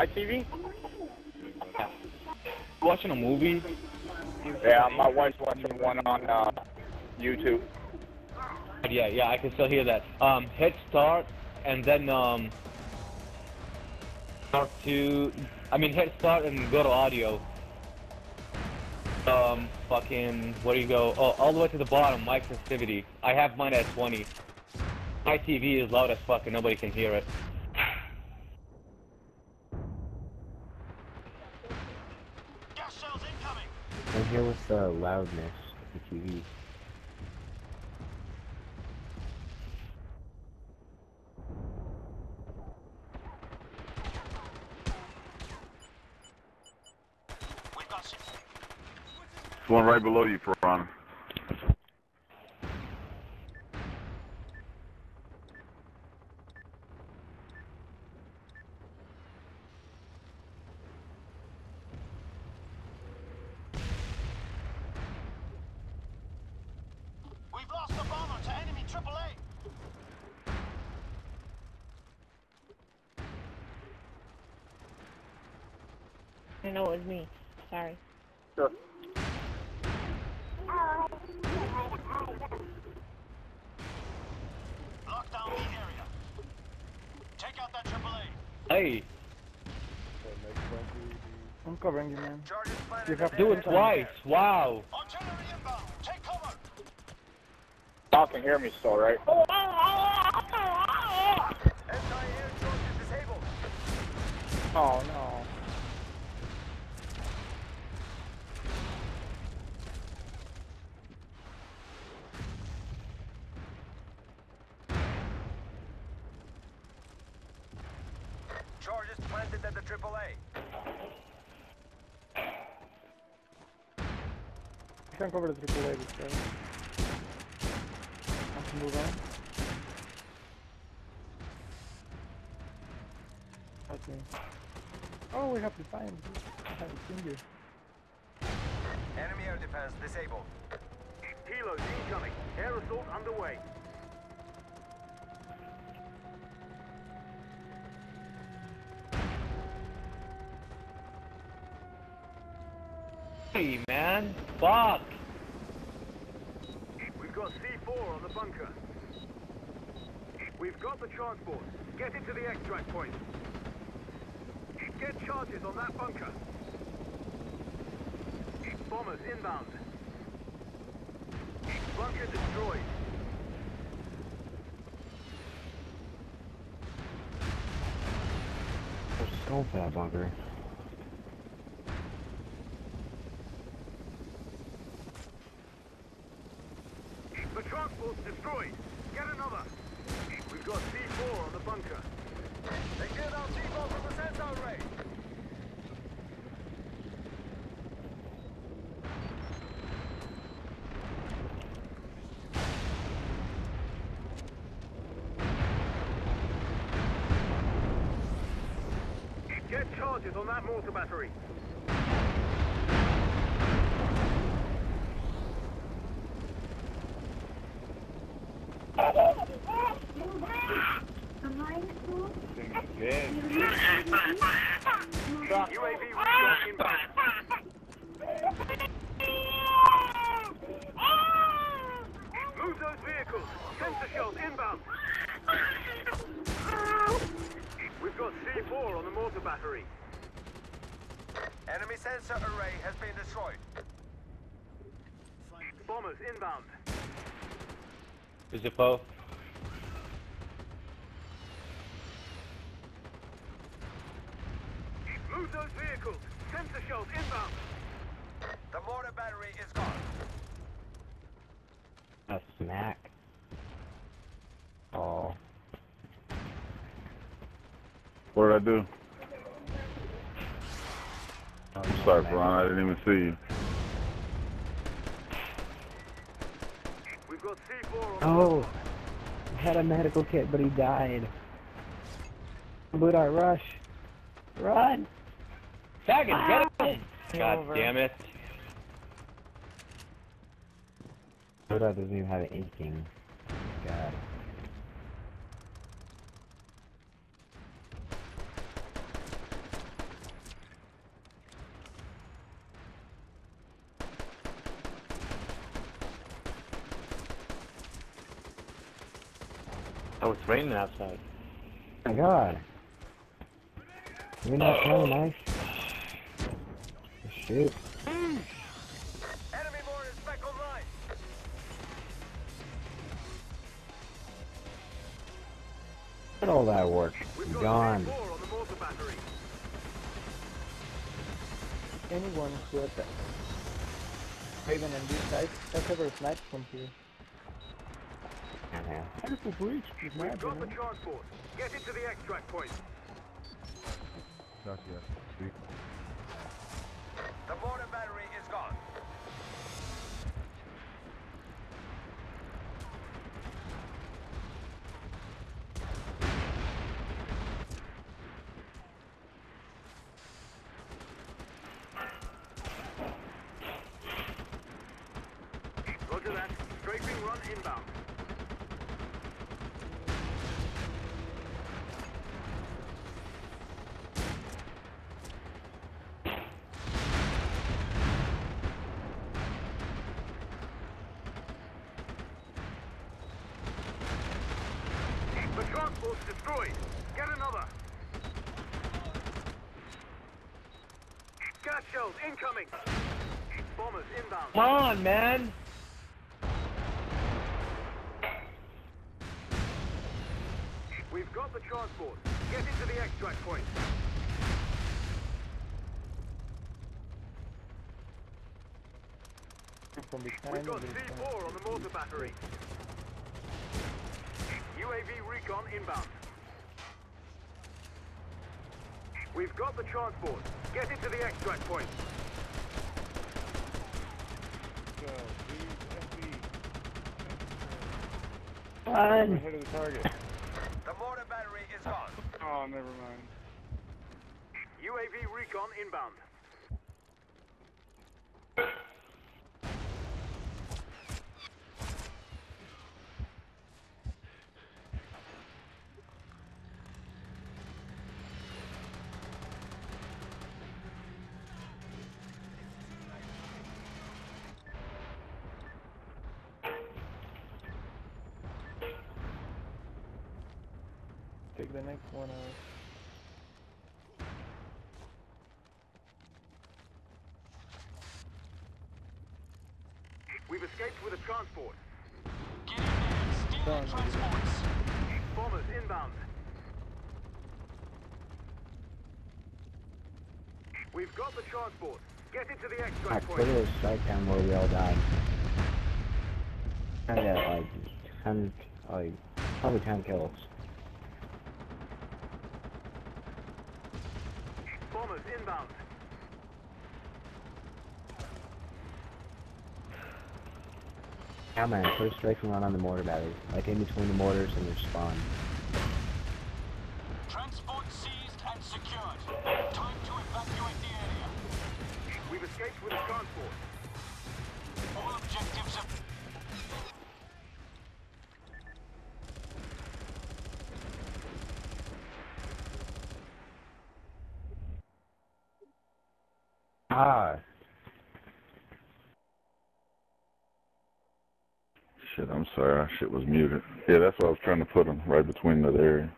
ITV? Watching a movie? Yeah, my wife's watching one on uh, YouTube. Yeah, yeah, I can still hear that. Um, hit start, and then, um, start to, I mean, hit start and go to audio. Um, fucking, where do you go? Oh, all the way to the bottom, mic sensitivity. I have mine at 20. My TV is loud as fuck and nobody can hear it. And here was the loudness of the TV. One right below you, Piranha. We've lost the bomber to enemy AAA. I know it was me. Sorry. Sure. Lock down the area. Take out that AAA. Hey, I'm covering you, man. You have do it twice. Wow. Artillery inbound. Take cover. Y'all can hear me still, right? Anti-air charges disabled. Oh no. Charges planted at the AAA. You can cover the triple A this guy. Want to move on? Okay. Oh, we have to find. I haven't seen you. Enemy air defense disabled. Helos incoming. Air assault underway. Hey, man. Fuck. We've got C4 on the bunker. We've got the transport. Get it to the extract point. Get charges on that bunker. Bombers inbound. Bunker destroyed. So bad. The transport's destroyed. Get another. We've got C4 on the bunker. They cleared out C4 from the sensor array. Get charges on that mortar battery. UAV recon inbound. Move those vehicles. Sensor shells inbound. We've C4 on the mortar battery. Enemy sensor array has been destroyed. Bombers inbound. Is it Poe? Move those vehicles. Sensor shells inbound. The mortar battery is gone. A smack. Oh. What did I do? I'm sorry, Piranha. I didn't even see you. We've got C4 Oh! I had a medical kit, but he died. Blue Dart, rush! Run! Faggot, ah. get him! God over. damn it. Blue Dart doesn't even have an inking. God. Oh, it's raining outside. my god. You're not oh. playing nice. Shoot. Enemy mortars back online. Look at all that work. We've Gone. C4 on the mortar battery. Anyone who has that Raven and these guys, that's ever sniped from here. Yeah. Beautiful breach, We've imagine. got the transport. Get it to the extract point. Gotcha. The is gone. Roger that. Strafing run inbound. The transport's destroyed. Get another. Gas shells incoming. Bombers inbound. Come on, man! We've got the transport. Get into the extract point. We've got C4 on the mortar battery. UAV recon inbound. We've got the transport. Get it to the extract point. Run! Ahead of the target. The mortar battery is gone. Oh, never mind. UAV recon inbound. Take the next one out. We've escaped with a transport. Done. Bombers inbound. We've got the transport. Get it to the Alright, extract go point. to the strike down where we all died. I got like 10, like, probably 10 kills. Bombers inbound. Yeah man, put a strafing run on the mortar battery. Like in between the mortars and their spawn. Transport seized and secured. Time to evacuate the area. We've escaped with a transport. All objectives have... Ah, Shit, I'm sorry. Shit was muted. Yeah, that's what I was trying to put them right between that area.